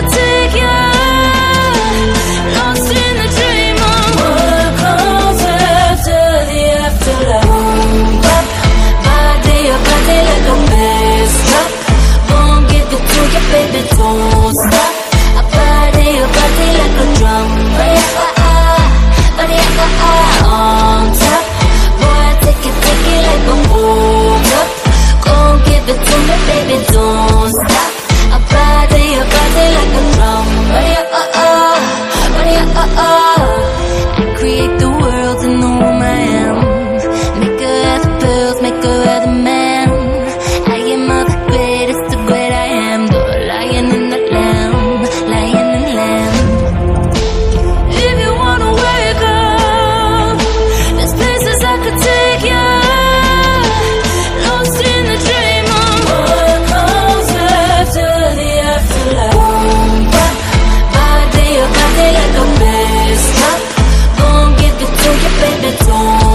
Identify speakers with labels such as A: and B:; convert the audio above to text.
A: could take you soul